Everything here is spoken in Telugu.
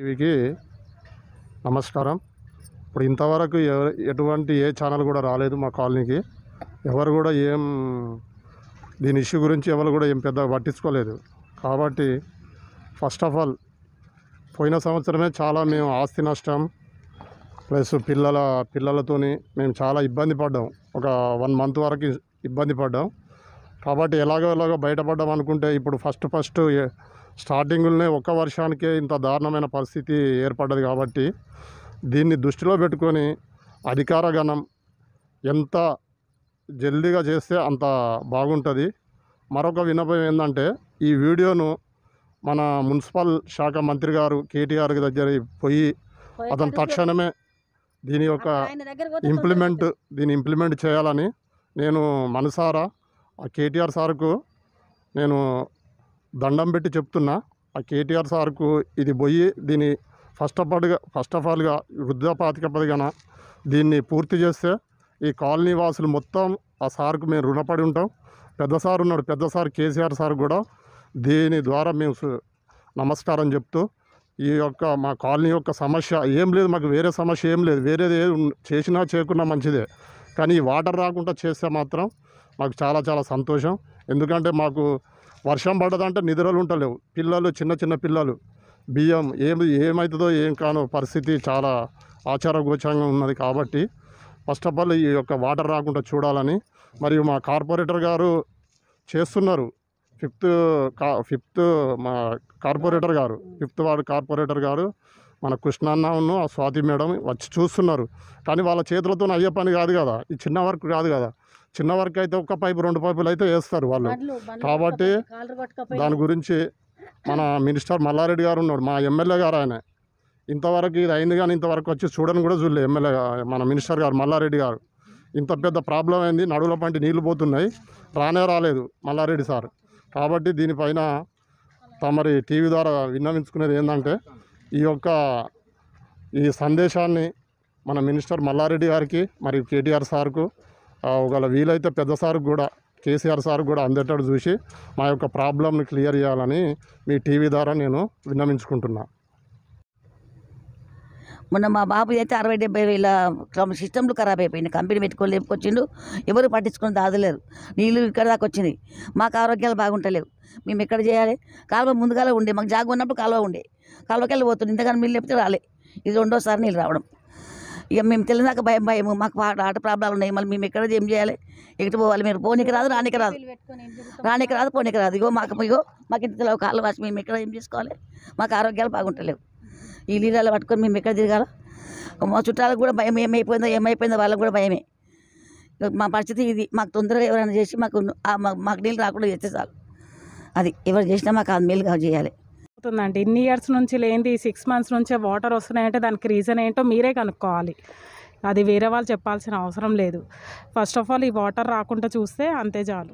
టీవీకి నమస్కారం. ఇప్పుడు ఇంతవరకు ఎటువంటి ఏ ఛానల్ కూడా రాలేదు మా కాలనీకి. ఎవరు కూడా ఏం దీని ఇష్యూ గురించి ఎవరు కూడా ఏం పెద్దగా పట్టించుకోలేదు. కాబట్టి ఫస్ట్ ఆఫ్ ఆల్ పోయిన సంవత్సరమే చాలా మేము ఆస్తి నష్టం ప్లస్ పిల్లల పిల్లలతోని మేము చాలా ఇబ్బంది పడ్డాం. ఒక వన్ మంత్ వరకు ఇబ్బంది పడ్డాం. కాబట్టి ఎలాగో ఎలాగో బయటపడ్డాం అనుకుంటే ఇప్పుడు ఫస్ట్ ఫస్ట్ స్టార్టింగ్లోనే ఒక్క వర్షానికే ఇంత దారుణమైన పరిస్థితి ఏర్పడ్డది కాబట్టి దీన్ని దృష్టిలో పెట్టుకొని అధికార గణం ఎంత జల్దీగా చేస్తే అంత బాగుంటుంది. మరొక విన్నపం ఏంటంటే ఈ వీడియోను మన మున్సిపల్ శాఖ మంత్రి గారు కేటీఆర్ దగ్గర పోయి అతను తక్షణమే దీని యొక్క ఇంప్లిమెంట్ దీన్ని ఇంప్లిమెంట్ చేయాలని నేను మనసారా ఆ కేటీఆర్ సార్కు నేను దండం పెట్టి చెప్తున్నా ఆ కేటీఆర్ సార్కు ఇది పోయి దీన్ని ఫస్ట్ ఆఫ్ ఆల్గా ఫస్ట్ ఆఫ్ ఆల్గా వృద్ధ ప్రాతిపదికన దీన్ని పూర్తి చేస్తే ఈ కాలనీ వాసులు మొత్తం ఆ సార్కు మేము రుణపడి ఉంటాం. పెద్ద సార్ ఉన్నాడు పెద్ద సార్ కేసీఆర్ సార్ కూడా దీని ద్వారా మేము సు- నమస్కారం చెప్తూ ఈ యొక్క మా కాలనీ యొక్క సమస్య ఏం లేదు మాకు వేరే సమస్య ఏం లేదు వేరేది ఏది చేసినా చేయకున్నా మంచిదే. కానీ ఈ వాటర్ రాకుండా చేస్తే మాత్రం మాకు చాలా చాలా సంతోషం. ఎందుకంటే మాకు వర్షం పడదంటే నిద్రలు ఉంటలేవు పిల్లలు చిన్న చిన్న పిల్లలు బియ్యం ఏమి ఏమవుతుందో ఏం కానో పరిస్థితి చాలా ఆచారగోచరంగా ఉన్నది కాబట్టి ఫస్ట్ ఆఫ్ ఆల్ ఈ యొక్క వాటర్ రాకుండా చూడాలని మరియు మా కార్పొరేటర్ గారు చేస్తున్నారు. ఫిఫ్త్ కా ఫిఫ్త్ మా కార్పొరేటర్ గారు ఫిఫ్త్ వార్డు కార్పొరేటర్ గారు మన కృష్ణన్న ఉన్ను ఆ స్వాతి మేడం వచ్చి చూస్తున్నారు. కానీ వాళ్ళ చేతులతో అయ్యే పని కాదు కదా. ఈ చిన్న వర్క్ కాదు కదా. చిన్న వర్క్ అయితే ఒక్క పైపు రెండు పైపులు అయితే వేస్తారు వాళ్ళు. కాబట్టి దాని గురించి మన మినిస్టర్ మల్లారెడ్డి గారు ఉన్నాడు మా ఎమ్మెల్యే గారు ఆయన. ఇంతవరకు ఇది అయింది కానీ ఇంతవరకు వచ్చి చూడని కూడా చూడలే ఎమ్మెల్యే మన మినిస్టర్ గారు మల్లారెడ్డి గారు. ఇంత పెద్ద ప్రాబ్లం అయింది నడువుల పంటి నీళ్ళు పోతున్నాయి రానే రాలేదు మల్లారెడ్డి సార్. కాబట్టి దీనిపైన తమరి టీవీ ద్వారా విన్నవించుకునేది ఏంటంటే ఈ యొక్క ఈ సందేశాన్ని మన మినిస్టర్ మల్లారెడ్డి గారికి మరియు కేటీఆర్ సార్కు ఒకవేళ వీలైతే పెద్ద సార్కు కూడా కేసీఆర్ సార్ కూడా అందేటట్టు చూసి మా యొక్క ప్రాబ్లమ్ని క్లియర్ చేయాలని మీ టీవీ ద్వారా నేను విన్నవించుకుంటున్నాను మొన్న మా బాబు అయితే అరవై డెబ్బై వేల సిస్టమ్లు ఖరాబ్ అయిపోయింది. కంపెనీ పెట్టుకొని లేపుకొచ్చిండు. ఎవరు పట్టించుకొని దాదలేరు. నీళ్ళు ఇక్కడ దాకా వచ్చినాయి. మాకు ఆరోగ్యాలు బాగుంటలేవు. మేము ఎక్కడ చేయాలి? కాలువ ముందుగాల ఉండే. మాకు జాగు ఉన్నప్పుడు కాలువ ఉండే. కాలువకి వెళ్ళి పోతుంది ఇంతగానో నీళ్ళు లేపితే రాలే. ఇది రెండోసారి నీళ్ళు రావడం. ఇక మేము తెలియదాకా భయం భయము మాకు ఆట ఆట ప్రాబ్లాలు ఉన్నాయి. మళ్ళీ మేము ఎక్కడ ఏం చేయాలి? ఎక్కడ పోవాలి? మీరు పోనీకి రాదు రానికి రాదు. రానికి రాదు పోనీకి రాదు. ఇగో మాకు ఇగో మాకు ఇంత తెలియదు కాళ్ళు వాసి మేము ఎక్కడ ఏం చేసుకోవాలి? మాకు ఆరోగ్యాలు బాగుంటలేవు. ఈ నీళ్ళలో పట్టుకొని మేము ఎక్కడ తిరగాల? మా చుట్టాలకు కూడా భయం ఏమైపోయిందో ఏమైపోయిందో వాళ్ళకు కూడా భయమే. మా పరిస్థితి ఇది. మాకు తొందరగా ఎవరైనా చేసి మాకు మాకు నీళ్ళు రాకుండా చేస్తే చాలు. అది ఎవరు చేసినా మాకు అది మేలుగా చేయాలి. అవుతుందండి. ఇన్ని ఇయర్స్ నుంచి లేనిది సిక్స్ మంత్స్ నుంచే వాటర్ వస్తున్నాయంటే దానికి రీజన్ ఏంటో మీరే కనుక్కోవాలి. అది వేరే వాళ్ళు చెప్పాల్సిన అవసరం లేదు. ఫస్ట్ ఆఫ్ ఆల్ ఈ వాటర్ రాకుండా చూస్తే అంతే చాలు.